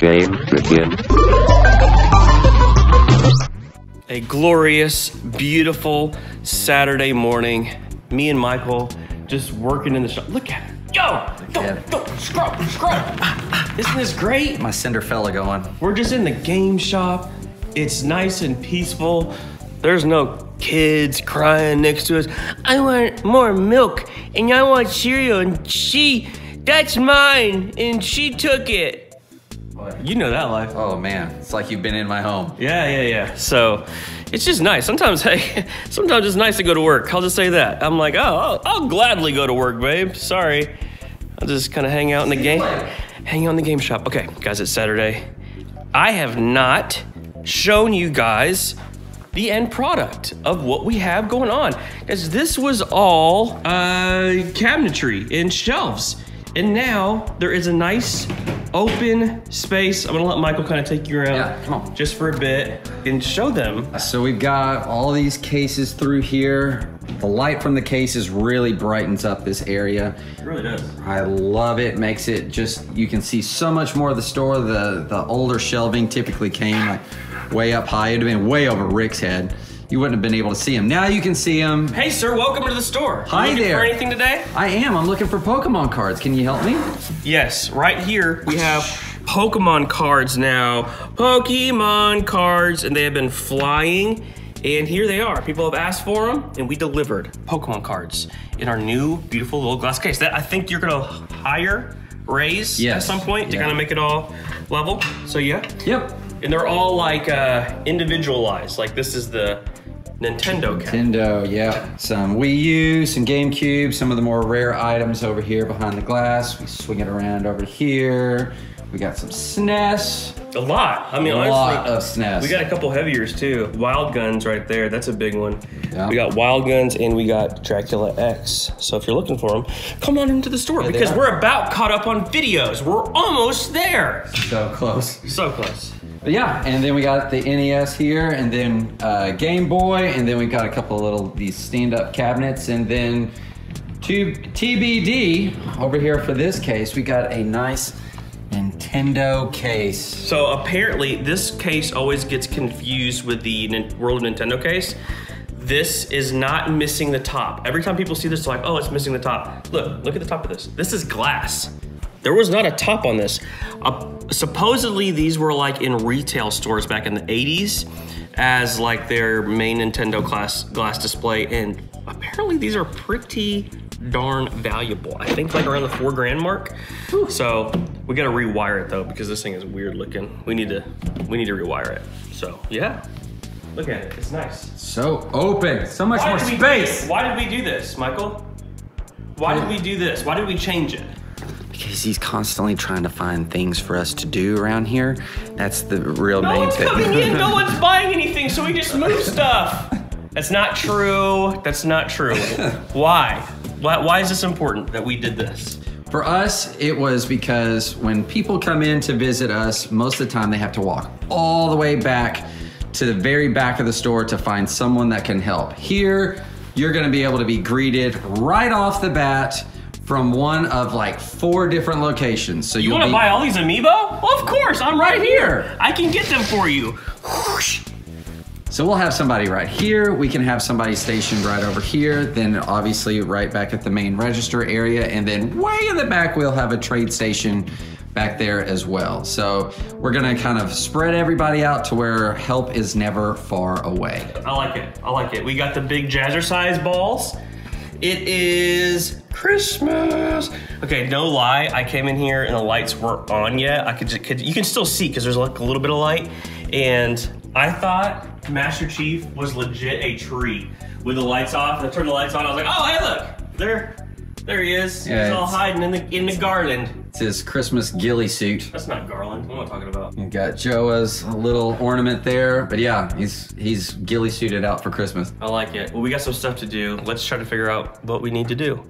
Game begin. A glorious, beautiful Saturday morning. Me and Michael just working in the shop. Look at it. Yo! Go, go, scrub, scrub. Isn't this great? My Cinderfella going. We're just in the game shop. It's nice and peaceful. There's no kids crying next to us. I want more milk and I want cereal and she, that's mine and she took it. You know that life. Oh man, it's like you've been in my home. Yeah, yeah, yeah. So it's just nice. Sometimes, hey, sometimes it's nice to go to work. I'll just say that. I'm like, oh, I'll, I'll gladly go to work, babe. Sorry. I'll just kind of hang out in the game, hang out in the game shop. Okay, guys, it's Saturday. I have not shown you guys the end product of what we have going on. Because this was all uh, cabinetry and shelves. And now there is a nice open space. I'm gonna let Michael kind of take you around Yeah, come on. just for a bit and show them. So we've got all these cases through here. The light from the cases really brightens up this area. It really does. I love it. Makes it just you can see so much more of the store. The the older shelving typically came like way up high. It'd have been way over Rick's head. You wouldn't have been able to see him. Now you can see him. Hey, sir, welcome to the store. You Hi looking there. For anything today? I am. I'm looking for Pokemon cards. Can you help me? Yes, right here we have Pokemon cards now. Pokemon cards, and they have been flying. And here they are. People have asked for them, and we delivered Pokemon cards in our new beautiful little glass case. That I think you're gonna hire, raise at some point to kind of make it all level. So yeah, Yep. and they're all like uh, individualized. Like this is the Nintendo cat. Nintendo, yeah. Some Wii U, some GameCube, some of the more rare items over here behind the glass. We swing it around over here. We got some SNES. A lot. I mean, A honestly, lot of SNES. We got a couple heaviers too. Wild Guns right there. That's a big one. Yeah. We got Wild Guns and we got Dracula X. So if you're looking for them, come on into the store they because we're about caught up on videos. We're almost there. so close. So close. But yeah, and then we got the NES here, and then uh, Game Boy, and then we got a couple of little these stand-up cabinets, and then to TBD over here for this case, we got a nice Nintendo case. So apparently, this case always gets confused with the World of Nintendo case. This is not missing the top. Every time people see this, they're like, oh, it's missing the top. Look, look at the top of this. This is glass. There was not a top on this. Supposedly, these were like in retail stores back in the 80s as like their main Nintendo glass, glass display. And apparently, these are pretty darn valuable. I think like around the four grand mark. So we gotta rewire it though because this thing is weird looking. We need to we need to rewire it. So yeah, look at it. It's nice. So open, so much more did we space. Why did we do this, Michael? Why did we do this? Why did we change it? Because he's constantly trying to find things for us to do around here. That's the real No main one's thing. coming in. No one's buying anything. So we just move stuff. That's not true. That's not true. Why? Why? Why is this important that we did this? For us, it was because when people come in to visit us, most of the time they have to walk all the way back to the very back of the store to find someone that can help. Here, you're gonna be able to be greeted right off the bat from one of like four different locations. So You want to be, buy all these amiibo? Well, of course. I'm right here. I can get them for you. Whoosh. So we'll have somebody right here. We can have somebody stationed right over here. Then obviously right back at the main register area. And then way in the back, we'll have a trade station back there as well. So we're gonna kind of spread everybody out to where help is never far away. I like it. I like it. We got the big jazzercise balls. It is Christmas. Okay, no lie. I came in here and the lights weren't on yet. I could, just, could you can still see because there's like a little bit of light. And I thought Master Chief was legit a tree with the lights off. And I turned the lights on. I was like, oh hey look, there, there he is. Yeah, He's all hiding in the in the garland. It's his Christmas ghillie suit. That's not Garland. What am I talking about? You got Joa's little ornament there, but yeah, he's he's ghillie suited out for Christmas. I like it. Well, we got some stuff to do. Let's try to figure out what we need to do.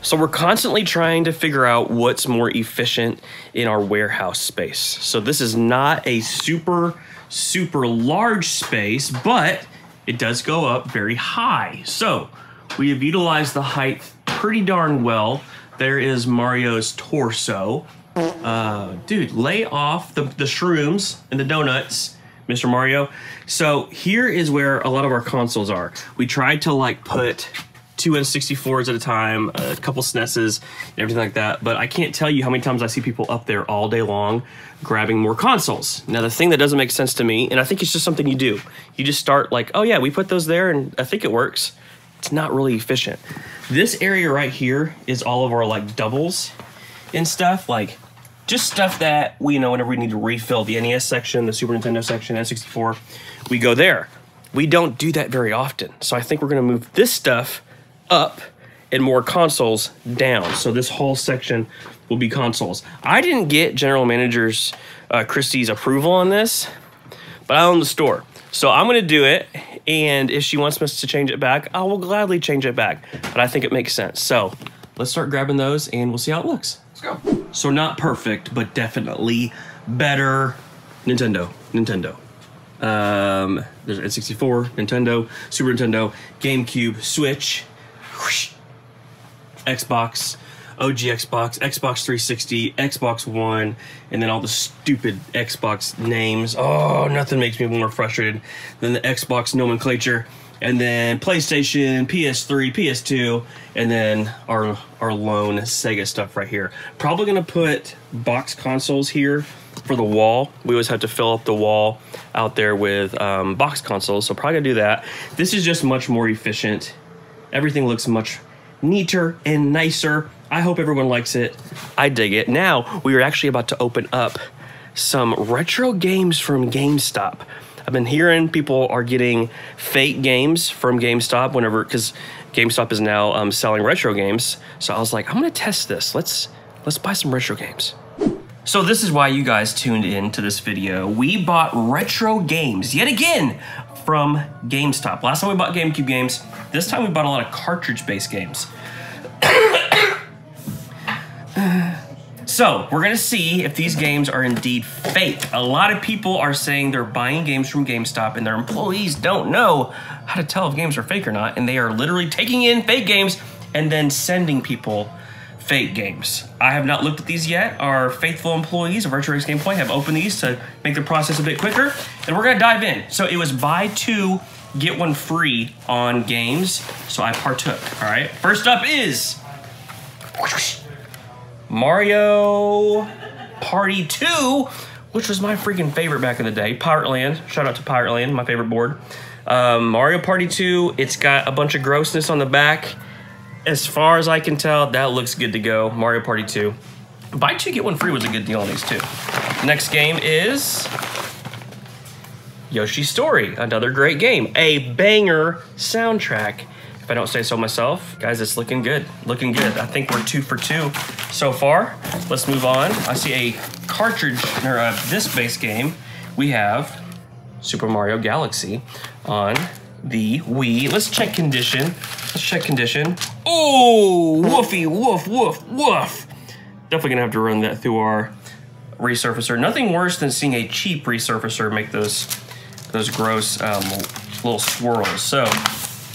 So we're constantly trying to figure out what's more efficient in our warehouse space. So this is not a super, super large space, but it does go up very high. So we have utilized the height pretty darn well. There is Mario's torso. Uh, dude, lay off the, the shrooms and the donuts, Mr. Mario. So here is where a lot of our consoles are. We tried to like put two N64s at a time, a couple SNESs, and everything like that. But I can't tell you how many times I see people up there all day long grabbing more consoles. Now, the thing that doesn't make sense to me, and I think it's just something you do, you just start like, oh yeah, we put those there and I think it works. It's not really efficient. This area right here is all of our like doubles and stuff, like just stuff that we know whenever we need to refill the NES section, the Super Nintendo section, N64, we go there. We don't do that very often. So I think we're gonna move this stuff up and more consoles down. So this whole section will be consoles. I didn't get general manager's uh, Christie's approval on this, but I own the store. So I'm gonna do it, and if she wants us to change it back, I will gladly change it back. But I think it makes sense. So let's start grabbing those, and we'll see how it looks. Let's go. So not perfect, but definitely better. Nintendo, Nintendo. Um, there's N64, Nintendo, Super Nintendo, GameCube, Switch, Xbox, OG Xbox, Xbox 360, Xbox One, and then all the stupid Xbox names. Oh, nothing makes me more frustrated than the Xbox nomenclature. And then PlayStation, PS3, PS2, and then our our lone Sega stuff right here. Probably gonna put box consoles here for the wall. We always have to fill up the wall out there with um, box consoles, so probably gonna do that. This is just much more efficient. Everything looks much neater and nicer. I hope everyone likes it. I dig it. Now, we are actually about to open up some retro games from GameStop. I've been hearing people are getting fake games from GameStop whenever, because GameStop is now um, selling retro games. So I was like, I'm gonna test this. Let's let's buy some retro games. So this is why you guys tuned in to this video. We bought retro games yet again from GameStop. Last time we bought GameCube games. This time we bought a lot of cartridge-based games. So, we're gonna see if these games are indeed fake. A lot of people are saying they're buying games from GameStop and their employees don't know how to tell if games are fake or not, and they are literally taking in fake games and then sending people fake games. I have not looked at these yet. Our faithful employees of Retro Rick's Point have opened these to make the process a bit quicker, and we're gonna dive in. So, it was buy two, get one free on games, so I partook. All right, first up is. Mario Party 2, which was my freaking favorite back in the day. Pirate Land, shout out to Pirate Land, my favorite board. Um, Mario Party 2, it's got a bunch of grossness on the back. As far as I can tell, that looks good to go. Mario Party 2. Buy two, get one free was a good deal on these two. Next game is Yoshi's Story, another great game. A banger soundtrack if I don't say so myself. Guys, it's looking good. Looking good. I think we're two for two so far. Let's move on. I see a cartridge, or uh, this base game. We have Super Mario Galaxy on the Wii. Let's check condition. Let's check condition. Oh, woofy, woof, woof, woof. Definitely gonna have to run that through our resurfacer. Nothing worse than seeing a cheap resurfacer make those those gross um, little swirls. So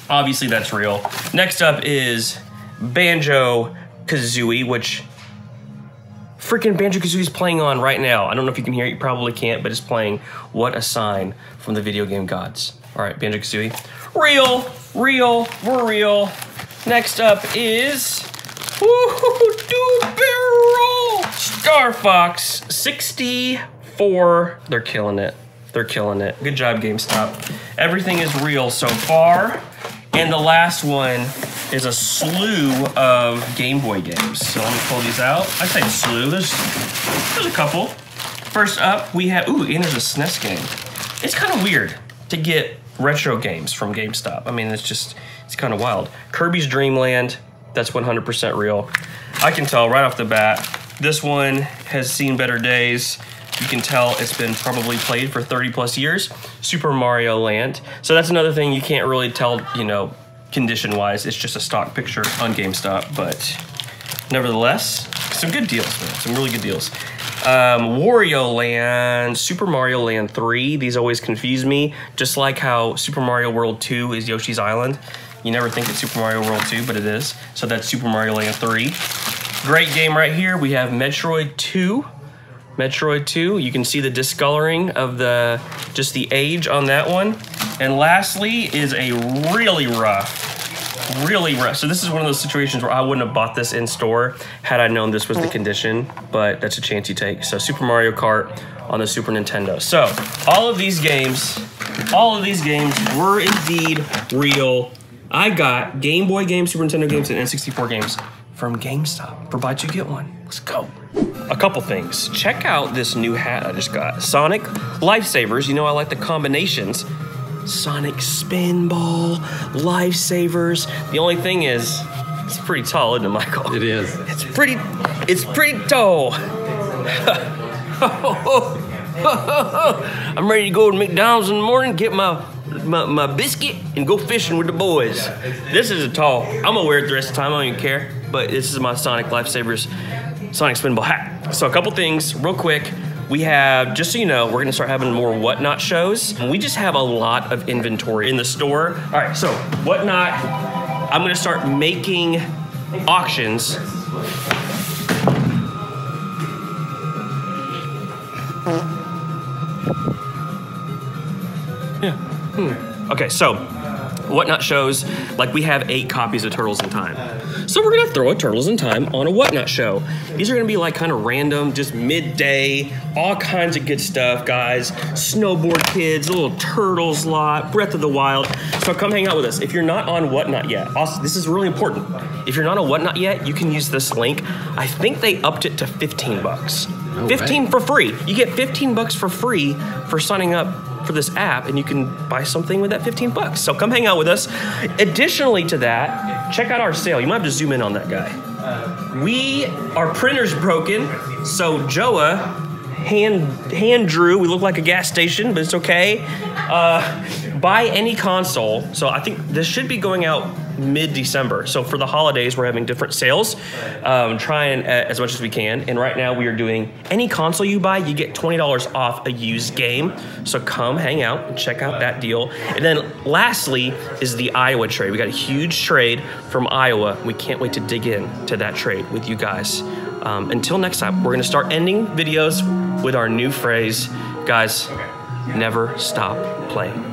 obviously that's real. Next up is Banjo Kazooie, which freaking Banjo Kazooie's playing on right now. I don't know if you can hear it, you probably can't, but it's playing. What a sign from the video game gods. All right, Banjo Kazooie. Real, real, we're real. Next up is. Woo-hoo-hoo, barrel! Star Fox 64. They're killing it. They're killing it. Good job, GameStop. Everything is real so far. And the last one is a slew of Game Boy games. So let me pull these out. I say slew. There's there's a couple. First up, we have ooh, and there's a SNES game. It's kind of weird to get retro games from GameStop. I mean, it's just it's kind of wild. Kirby's Dream Land. That's 100% real. I can tell right off the bat. This one has seen better days. You can tell it's been probably played for 30 plus years. Super Mario Land. So that's another thing you can't really tell, you know, condition wise. It's just a stock picture on GameStop, but nevertheless, some good deals, man. Some really good deals. Um, Wario Land, Super Mario Land 3. These always confuse me, just like how Super Mario World 2 is Yoshi's Island. You never think it's Super Mario World 2, but it is. So that's Super Mario Land 3. Great game right here. We have Metroid 2. Metroid 2. You can see the discoloring of the just the age on that one. And lastly is a really rough, really rough. So this is one of those situations where I wouldn't have bought this in store had I known this was the mm. condition, but that's a chance you take. So Super Mario Kart on the Super Nintendo. So all of these games, all of these games were indeed real. I got Game Boy games, Super Nintendo games, and N64 games from GameStop. For buy two get one. Let's go. A couple things. Check out this new hat I just got. Sonic Lifesavers. You know I like the combinations. Sonic Spinball, Lifesavers. The only thing is, it's pretty tall, isn't it, Michael? It is. It's pretty, it's pretty tall. I'm ready to go to McDonald's in the morning, get my, my, my biscuit, and go fishing with the boys. This is a tall. I'm gonna wear it the rest of the time, I don't even care. But this is my Sonic Lifesavers Sonic Spinball hat. So a couple things, real quick. We have, just so you know, we're gonna start having more Whatnot shows. We just have a lot of inventory in the store. All right, so Whatnot, I'm gonna start making auctions Yeah. Hmm. Okay, so Whatnot shows like we have eight copies of Turtles in Time. So we're gonna throw a Turtles in Time on a Whatnot show. These are gonna be like kind of random, just midday, all kinds of good stuff, guys. Snowboard kids, a little Turtles lot, Breath of the Wild. So come hang out with us. If you're not on Whatnot yet, also, this is really important. If you're not on Whatnot yet, you can use this link. I think they upped it to 15 bucks. No 15 way. for free. You get 15 bucks for free for signing up for this app and you can buy something with that 15 bucks. So come hang out with us. Additionally to that, check out our sale. You might have to zoom in on that guy. We our printer's broken, so Joa hand hand drew. We look like a gas station, but it's okay. Uh, buy any console. So I think this should be going out mid December. So for the holidays, we're having different sales, um, trying a- as much as we can. And right now, we are doing any console you buy, you get twenty dollars off a used game. So come hang out and check out that deal. And then lastly is the Iowa trade. We got a huge trade from Iowa. We can't wait to dig in to that trade with you guys. Um, until next time, we're gonna start ending videos with our new phrase, guys. Never stop playing.